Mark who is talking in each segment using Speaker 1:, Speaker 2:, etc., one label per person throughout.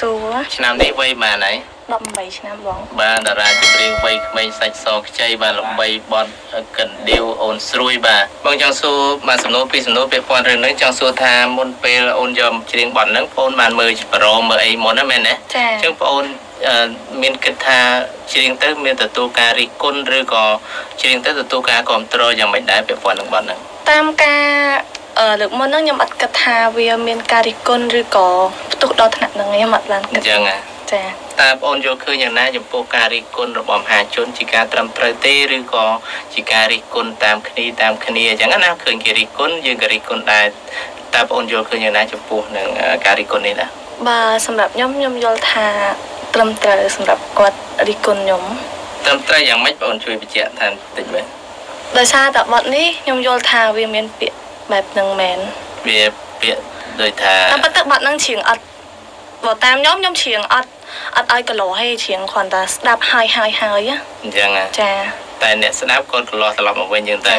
Speaker 1: សួរ
Speaker 2: ឆ្នាំនេះវ័យបានហើយ
Speaker 1: 18ឆ្នាំបង
Speaker 2: បានតារាចម្រៀងវ័យក្មេងសាច់សខ្ចីបាទល្បីបត់កណ្ដៀវអូនស្រួយបាទបងចង់សួរបាទសំណួរពីរសំណួរពាក់ព័ន្ធរឿងនេះចង់សួរថាមុនពេលអូនយកច្រៀងបត់ហ្នឹងបងអូនបានមើលបរមមើលអីមុនណាមែនទេ
Speaker 1: ចា
Speaker 2: អញ្ចឹងបងអូនអឺមានគិតថាច្រៀងទៅមានទទួលការរិះគន់ឬក៏ច្រៀងទៅទទួលការគ្រប់គ្រងយ៉ាងម៉េចដែរពាក់ព័ន្ធនឹងបត់ហ្នឹង
Speaker 1: តាមការអឺ លើកមុនហ្នឹងខ្ញុំអត់គិតថាវាមានការរិះគន់ឬក៏ផ្ទុះដល់ថ្នាក់ហ្នឹងខ្ញុំអត់បាន
Speaker 2: អ
Speaker 1: គិត
Speaker 2: ញ្ចឹងហ៎
Speaker 1: ចា
Speaker 2: តើបងអូនយល់ឃើញយ៉ាងណាចំពោះការរិះគន់របស់មហាជនជាការត្រឹមត្រូវទេឬក៏ជាការរិះគន់តាមគ្នាតាមគ្នាអញ្ចឹងណាឃើញគេរិះគន់យើងក៏រិះគន់ដែរតើបងអូនយល់ឃើញយ៉ាងណាចំពោះនឹងអឺការរិះគន់នេះណា
Speaker 1: បាទសម្រាប់ខ្ញុំខ្ញុំយល់ថាត្រឹមត្រូវសម្រាប់គាត់រិះគន់ខ្ញុំ
Speaker 2: ត្រឹមត្រូវយ៉ាងម៉េចបងអូនជួយបញ្ជាក់ថាបន្តិចមើល
Speaker 1: ដោយសារតែបទនេះខ្ញុំយល់ថាវាមានពាក្យ បែបហ្នឹងមែន
Speaker 2: វាពាក្យដូចថា
Speaker 1: តាមពិតទៅបទហ្នឹងជ្រៀងអត់បើតាមខ្ញុំខ្ញុំជ្រៀងអត់អត់ឲ្យកន្លោះទេជ្រៀងគ្រាន់តែស្ដាប់ហើយហើយហើយណា
Speaker 2: អញ្ចឹងណា
Speaker 1: ចា
Speaker 2: តែអ្នកស្ដាប់គាត់កន្លោះត្រឡប់មកវិញអញ្ចឹងទៅ
Speaker 1: ចា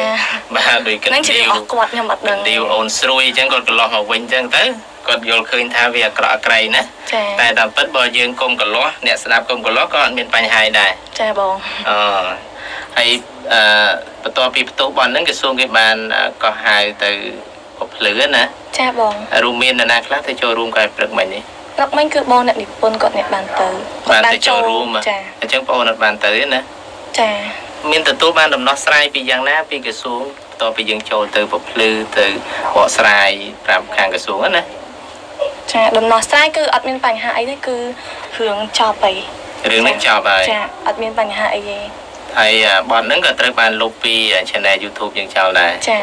Speaker 2: បាទដូចកណ្នឹ
Speaker 1: ងជ្រៀ
Speaker 2: ដៀ
Speaker 1: ង
Speaker 2: វ
Speaker 1: អស់គាត់ខ្ញុំអត់ដឹង
Speaker 2: កណ្ដៀវអូនស្រួយអញ្ចឹងគាត់កន្លោះមកវិញអញ្ចឹងទៅគាត់យល់ឃើញថាវាអាក្រក់អាក្រៃណា
Speaker 1: ចា
Speaker 2: តែតាមពិតបើយើងកុំកន្លោះអ្នកស្ដាប់កុំកន្លោះក៏អត់មានបញ្ហាអីដែរ
Speaker 1: ចាបង
Speaker 2: អ ហើយអឺបន្ទាប់ពីបន្ទោសបនហ្នឹងក្រសួងគេបានអឺក៏ហៅទៅពភ្លឺណា
Speaker 1: ចាបង
Speaker 2: រួមមាននរណាខ្លះទៅចូលរួមកាយព្រឹកមិញនេះ
Speaker 1: រកមិញគឺបងអ្នកនិពន្ធគាត់អ្នកបានទៅ
Speaker 2: បានទៅចូលរួម
Speaker 1: ចា
Speaker 2: អញ្ចឹងបងអូនអត់បានទៅទេណា
Speaker 1: ចា
Speaker 2: មានទទួលបានដំណោះស្រាយពីយ៉ាងណាពីក្រសួងបន្ទាប់ពីយើងចូលទៅពភ្លឺទៅបកស្រាយប្រាប់ខាងក្រសួងហ្នឹងណា
Speaker 1: ចាដំណោះស្រាយគឺអត់មានបញ្ហាអីទេគឺរឿងចប់អី
Speaker 2: រឿងហ្នឹងចប់ហើយ
Speaker 1: ចាអត់មានបញ្ហាអីទេ
Speaker 2: ហើយអឺបនហ្នឹងក៏ត្រូវបានលុបពី channel YouTube យើងចោលដែរ
Speaker 1: ចា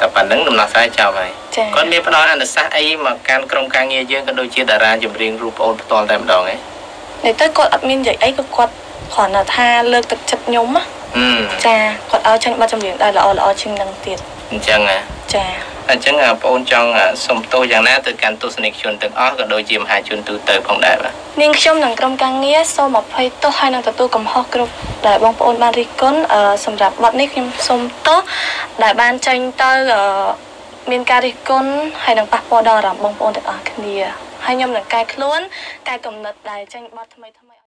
Speaker 2: តែប៉ុណ្្នឹងដំណោះស្រាយចប់ហើយ
Speaker 1: ចា
Speaker 2: គាត់មានផ្ដល់អនុសាសន៍អីមកកាន់ក្រុមការងារយើងក៏ដូចជាតារាចម្រៀងរូបអូនផ្ទាល់តែម្ដងឯង
Speaker 1: តែទៅគាត់អត់មាននិយាយអីក៏គាត់គ្រាន់តែថាលើកទឹកចិត្តខ្ញុំណា
Speaker 2: ហឹម
Speaker 1: ចាគាត់ឲ្យចាញ់បទចម្រៀងដែរល្អល្អជាងនឹងទៀត
Speaker 2: អញ្ចឹងណា
Speaker 1: ចា
Speaker 2: អញ្ចឹងបងប្អូនចង់សុំទោសយ៉ាងណាទៅកាន់ទស្សនិកជនទាំងអស់ក៏ដូចជាមហាជនទូទៅផងដែរបាទ
Speaker 1: នាងខ្ញុំនិងក្រុមការងារសូមអភ័យទោសហើយនឹងទទួលកំហុសគ្រប់ដែលបងប្អូនបានរិះគន់អឺសម្រាប់បទនេះខ្ញុំសូមទោសដែលបានចេញទៅអឺមានការរិះគន់ហើយនឹងប៉ះពាល់ដល់អារម្មណ៍បងប្អូនទាំងអស់គ្នាហើយខ្ញុំនឹងកែខ្លួនកែកំណត់ដែលចេញបទថ្មីថ្មី